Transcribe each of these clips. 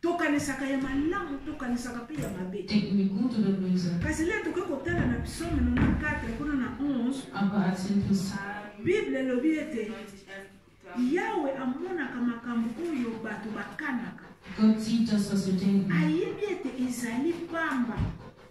Tokanisaka ya malamu, tokanisaka mpe ya mabe. Kasi lelo tokoki kotala na Psaume 94 kuna na 11. Bible elobi ete Yawe amonaka makambo oyo bato bakanaka. Ayebi ete ezali pamba.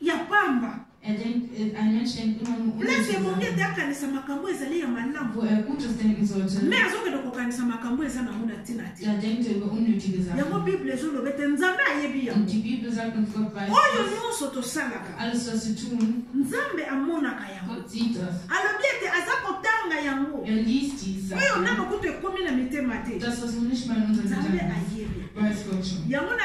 ya pamba place ebongi ete akanisa makambo ezali ya malamu me azokende kokanisa makambo eza nango na ntina te yango bible ezoloba ete nzambe ayebi yango oyo nyonso tosalaka nzambe amonaka yango alobi ete aza kotanga yango oyo nano kutu ekomi na mitema te nzambe ayebi yango na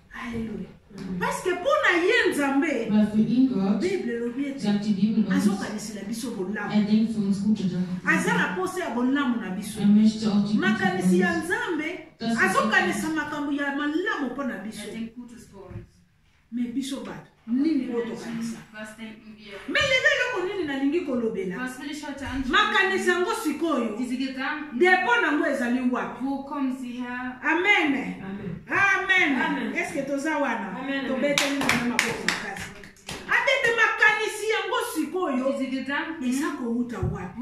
Alléluia. Parce que pour na ye Nzambe, Bible elobi ete azokanisela biso bolamu. Aza na posa ya bolamu na biso. Makanisi ya Nzambe azokanisa makambo ya malamu mpo na biso. Mais biso bato nini oyo tokanisa me lelo eloko nini nalingi kolobela makanisi yango sikoyo depo nango ezali wapi amen amen eske toza wana tobeteli nana maboko makasi atete makanisi yango sikoyo eza kowuta wapi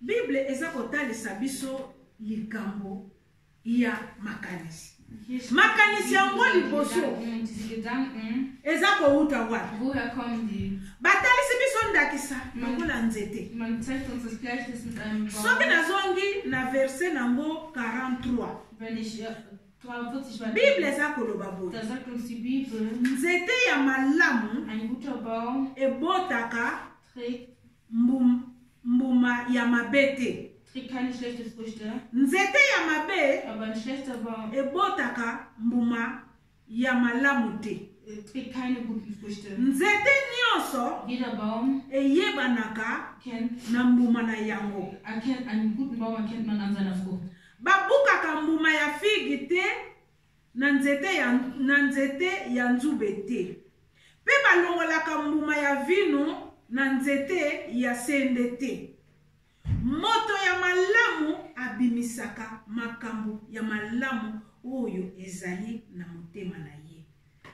Bible eza kotalisa biso likambo ya makanisi. Makanisi yango liboso eza kowuta wapi? Batalisi biso ndakisa lokola nzete. Soki nazongi na verse nango 43 bible eza koloba boye nzete ya malamu ebotaka mbum, mbuma ya mabe te nzete ya mabe ebotaka mbuma ya malamu te nzete nyonso eyebanaka na mbuma na yango babukaka mbuma ya figi te Na nzete ya, na nzete ya nzube te. Mpe balongolaka mbuma ya vino na nzete ya sende te. Moto ya malamu abimisaka makambo ya malamu oyo ezali na motema na ye.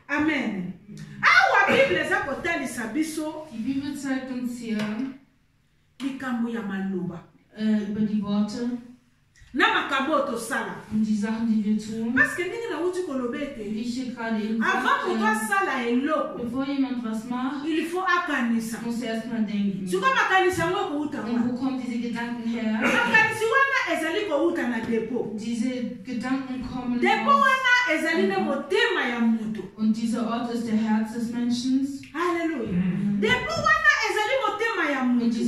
Amen. Awa Bible eza kotalisa biso. Die Bibel zeigt uns hier. likambo ya maloba äh, über die Worte na makambo oyo tosala parceke ndenge nauti koloba ete avant moto asala eloko il faut akanisa sikoy makanisi yango ekouta makanisi wana ezali kouta na depo depo wana ezali nde motema ya moto Alleluia. Depuis wana ezali motema ya mutu.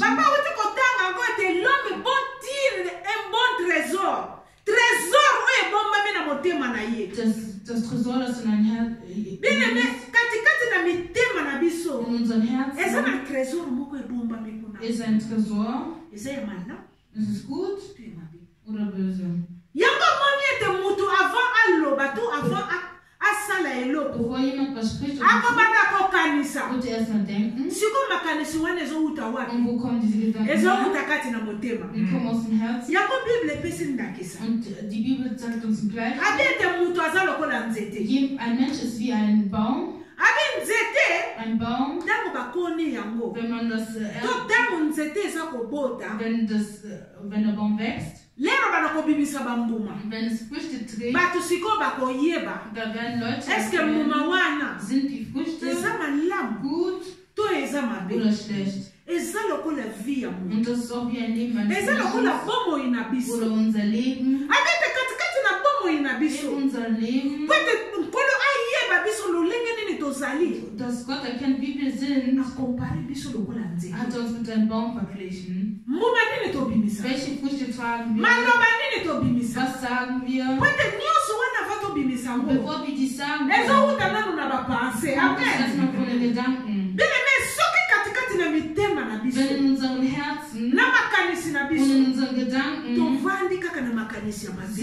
Papa uti kotanga yango ete l'homme bon tire un bon trésor. Trésor oyo ebombami na motema na ye. Bien aimé, katikati na mitema na biso eza na trésor moko ebombami kuna. Eza ya malamu. yango omoni ete motu avant aloba to avant asala eloko akobanda kokanisa hmm? siko makanisi wana ezowuta wapi ezowuta kati na motema yango bible epesi ndakisa abi ete motu aza lokola nzete abi nzete ntango bakoni yango to ntango nzete eza kobota lelo bana kobimisa bambuma bato sikoyo bakoyeba eske mbuma wana eza malamu to eza mabe eza lokola vi ya moto eza lokola bomoi na biso abete katikati na bomoi na biso po ete nkolo ayeba biso lolenge nini tozali akompare biso lokola nzete mbuma nini tobimisa maloba nini tobimisa po ete nyonso wana va tobimisa yango ezowuta nanu na bapense amen soki katikati na mitema na biso na makanisi na biso tovandi kaka na makanisi ya mabe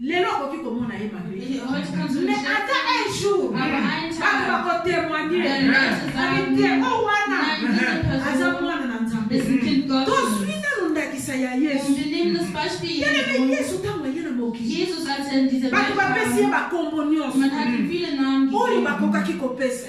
lelo okoki komona ye mabe mais ata un jour bato bakotemoigne abite o wana aza mwana na nzambe tozwi nano ndakisa ya yesu teleme yesu ntango aye na mokili bato bapesi ye bakombo nyonso oyo bakokaki kopesa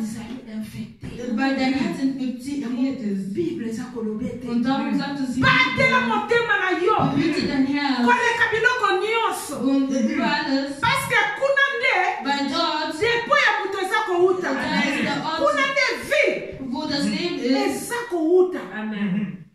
ezali infecte bible eza koloba ete batela motema na yo koleka biloko nyonso paske kuna nde depo ya moto eza kouta kuna nde vi eza kouta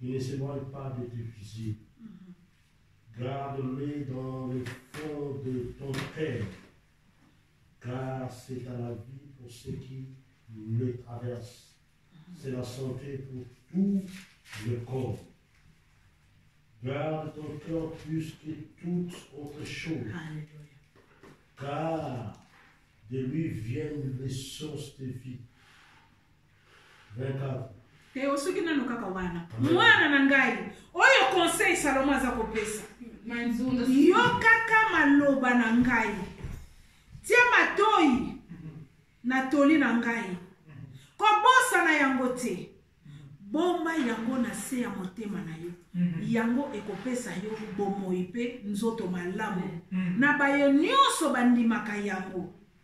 Il ne s'éloigne pas de tes fusils. Mhm. Garde-les dans le fond de ton cœur car c'est à la vie pour ceux qui le traversent. C'est la santé pour tout le corps. Garde ton cœur plus que toute autre chose, car de lui viennent les sources de vie. te osoki nano kaka wana mwana na ngai oyo conseil salomo aza kopesa yokaka maloba na ngai tia matoi na toli na ngai kobosana yango te bomba yango na se ya motema na yo mhm. yango ekopesa yo bomoi mpe nzoto malamu mhm. na baye nyonso bandimaka yango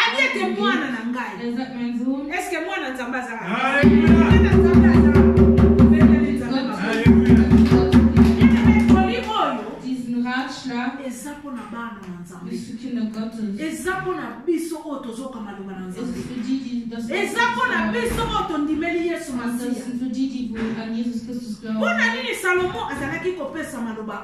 Adi ete mwana na ngai. Eske mwana nzambe azalaka? Mwana nzambe azalaka. eza mpo na bana na nzambe eza mpo na biso oyo tozoka maloba na nzambe eza mpo na biso oyo tondimeli yesu masiya mpo na nini salomo azalaki kopesa maloba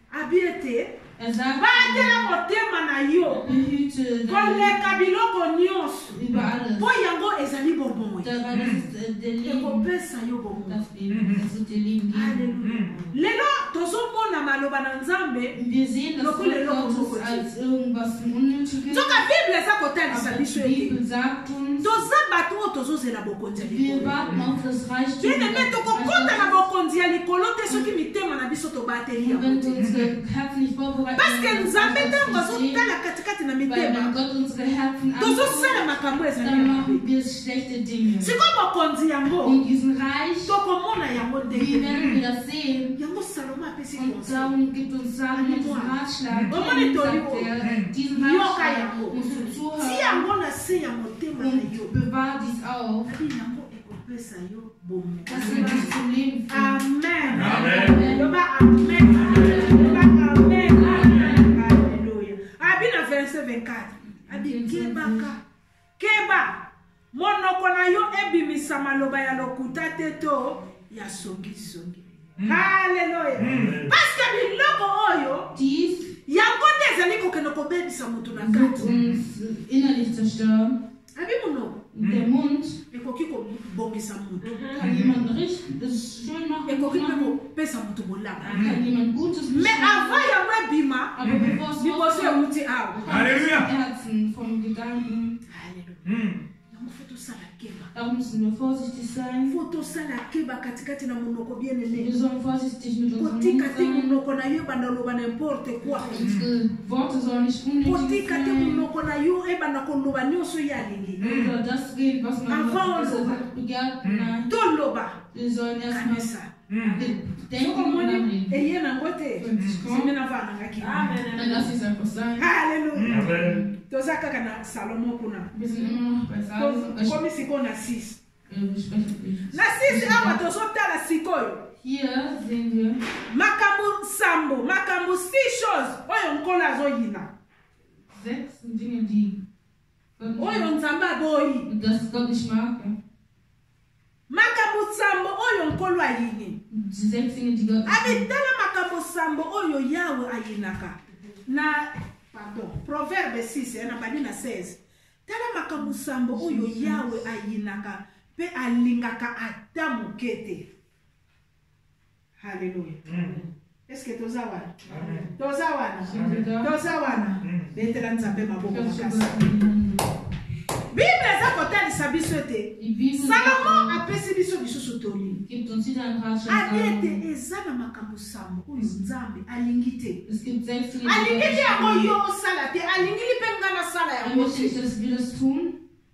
Abi ete batela motema na yo koleka biloko nyonso mpo yango ezali bomoi ekopesa yo bomoi lelo tozomona maloba na nzambe lokola eloko moko nzoka bible eza kotalisa biso ete toza bato oyo tozozela boko Bien aimé, tokokota na bokonzi ya likolo te soki mitema na biso tobateli yango te. Paske Nzambe ntango azotala katikati na mitema, tozosala makambo ezali mabe. Sikoyo bokonzi yango tokomona yango ndenge yango Salomo apesi omoni toli oyo yoka yango ti yango na se ya motema na yo yango ekopesa yo bomoamen loba amen loba amen aleluya abi na 20 24 abi kebaka Keba! Monoko na yo ebimisa maloba ya lokuta te to ya songisongi. Mm. Haleluya! Mm. Parce que biloko oyo yango nde ezali kokende kobebisa moto na kati. Abi monoko. Der Mund. Ekoki kobongisa moto. Kann jemand richtig, das ist schön machen. Ekoki pesa moto bolama me avant yango ebima liboso euti awa aleluya yango fo tosala keba fo tosala keba katikati na monoko bien aime kotika te monoko na yo ebanda oloba na importe kuikotika te monoko na yo ebanda koloba nyonso ye alingi avant oloba toloba toza kaka na salomo kuna komi sikoyo na 6 na 6 awa tozotala sikoyo makambo nsambo makambo 6 choses oyo nkolo azoyina oyo nzambe aboyi Makambo nsambo oyo Nkolo ayini. Abitala makambo nsambo oyo Yawe ayinaka. Na pardon, Proverbe 6 eh, na bandi na 16. Tala makambo nsambo oyo Yawe ayinaka mpe alingaka ata moke te. Haleluya. Eske toza wana? Toza wana? Toza wana? Betela Nzambe maboko makasi. Bible eza kotalisa biso ete Salomo apesi biso lisusu toli. Abi ete eza na makambo sambo oyo Nzambe alingi te. Alingi te yango yo osala te, alingili mpe ngai nasala yango te.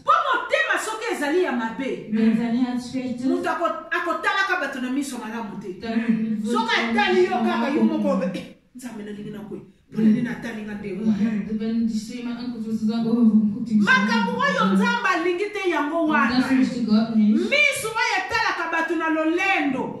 Mpo motema soki ezali ya mabe, moto akotalaka bato na miso malamu te. Soki atali yo kaka yo moko obe, eh, nzambe nalingi na kwe mpo nini natali nga ndenge makambo oyo nzambe alingi te yango wana miso oyo etalaka bato na lolendo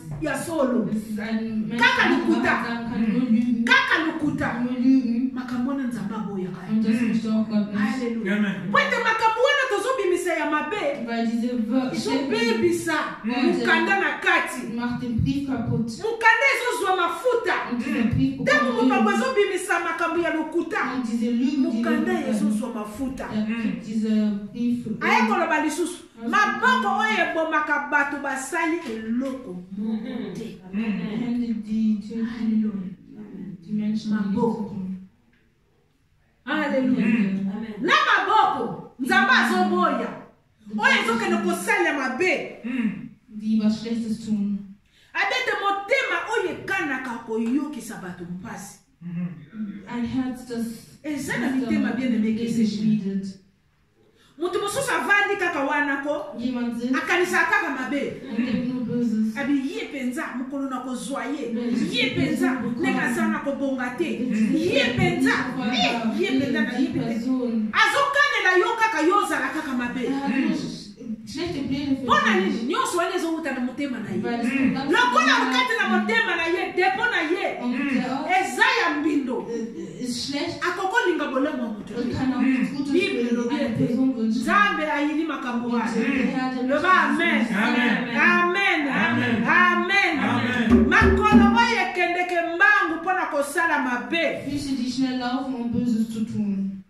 ya solo kaka lokuta kaka lokuta makambo wana nzambe aboyaka po ete makambo wana tozobimisa ya mabe ezobebisa mokanda na kati mokanda ezozwa mafuta ntango mokambo ezobimisa makambo ya lokuta mokanda ezozwa mafuta aya koloba lisusu maboko oyo ebomaka bato basali eloko moko te maboko aleluya na maboko nzambe azoboya oyo ezokende kosalela mabe abete motema oyo ekanaka koyokisa bato mpasi eza na mitema bien emekesei moto mosusu avandi kaka wana ko akanisaka kaka mabe abi ye mpenza mokolo na kozwa ye ye mpenza ndenge aza na kobonga te ye mpenza ye mpenza na ye mpenza azokanela yo kaka yo ozala kaka mabe ah, mpo na nini nyonso wana ezowuta na motema na ye lokola okati na motema na ye depo na ye eza ya mbindo akokolinga bolamu ya moto bible elobi ete nzambe ayini makambo wana loba amen amen amen makolo oyo ekendeke mbangu mpo na kosala mabe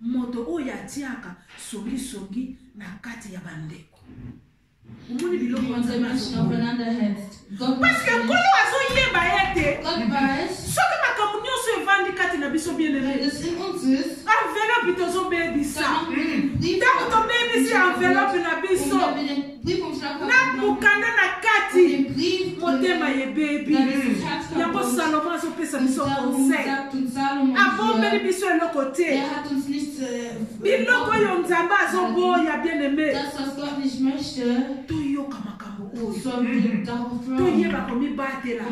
Moto oyo atiaka songisongi na kati ya bandeko. Omoni biloko wana Parce que Nkolo azoyeba ete soki makambo nyonso evandi kati na biso bien aime enveloppe tozobebisa ntango tobebisi enveloppe na biso na mokanda na kati motema ebebi yango salomo azopesa biso conseil abombeli biso eloko te er äh, biloko oyo nzambe azoboya bien aime toyoka makambo oyo mhm. toyeba komibatela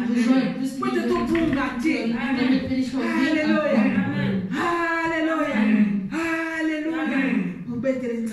po ete tobunga te aleluya aleluya aleluya obetele nzambe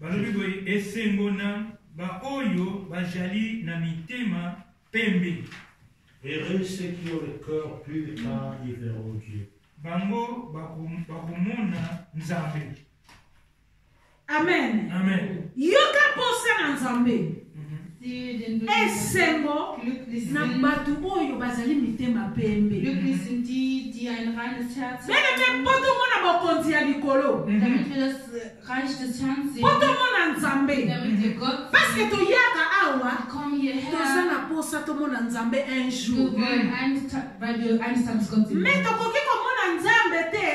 balobi boye esengo na baoyo bajali na mitema pembe heureux ceux qui ont le cœur pur car ils verront dieu bango bakomona nzambe amen amen yoka mposa na nzambe Esengo na bato oyo bazali mitema pembe. Bene mpe mpo tomona bokonzi ya likolo, mpo tomona Nzambe, paske toyaka awa toza na mposa tomona Nzambe un jour. Me tokoki komona Nzambe te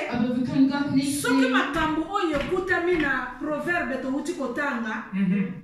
soki makambo oyo ekutami na proverbe towuti kotanga mhm.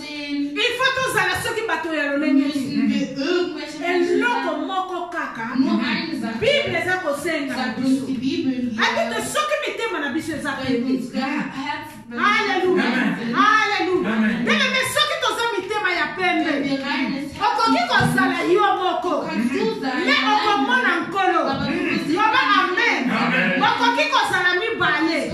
il faut tozala soki bato ya lolenge nini eloko moko kaka bible eza kosenga na biso ati te soki mitema na biso eza pembe aleluya aleluya ndenge nde soki toza mitema ya pembe okoki kozala yo moko me okomona nkolo loba amen okoki kozala mibale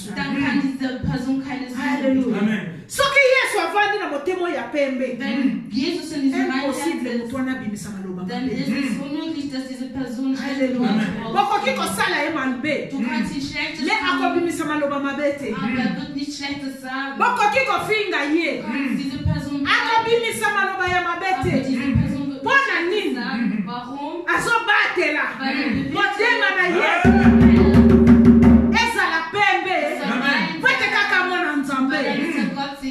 soki yesu avandi na motema oyo ya pembe impossible moto wana abimisa maloba bokoki kosala ye mabe me akobimisa maloba mabe te bokoki kofinga ye akobimisa maloba ya mabe te mpo na nini azobatela motema na ye ezala pembe po ete kaka mwana nzambe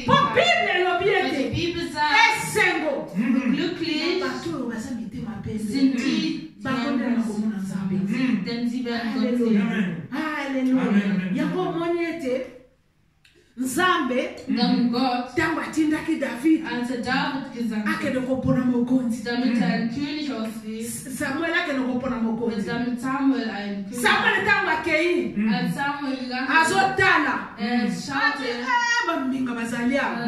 po bible elobi ete esengo bato oyo baza mitema pembe bakonde na komona nzambe aleluya yango omoni ete nzambe ntango atindaki david akende kopona mokonzi samuel akende kopona mokonzi samuel ntango akei azotala baminga bazali awa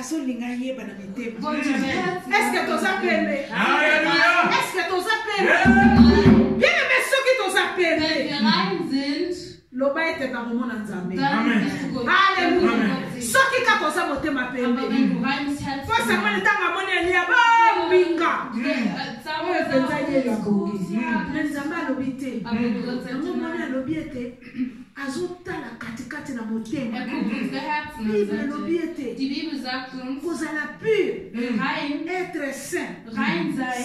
azolinga ayeba na mitema eske toza pembe eske toza pembe bien eme soki toza pembe loba ete nakomona nzambe aleluya soki kaka oza motema pembe mpo samani ntango amoni eliya bambinga Sango oyo mpenza ye ya bongi. Mpe Nzambe alobi te. Yango mwana alobi ete azotala katikati na motema. Bible elobi ete kozala pur, être saint,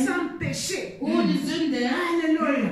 sans péché. Alléluia.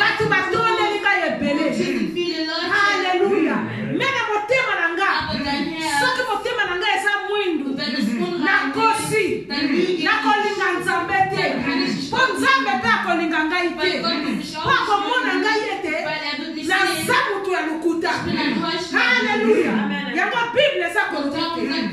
bato batondeli ngai ebele haleluya me na motema na nga soki motema na ngai eza mwindu nakosi nakolinga nzambe te mpo nzambe mpe akolinga ngai te mpo akomona ngai ete naza moto ya lokuta haleluya yango bible eza koloba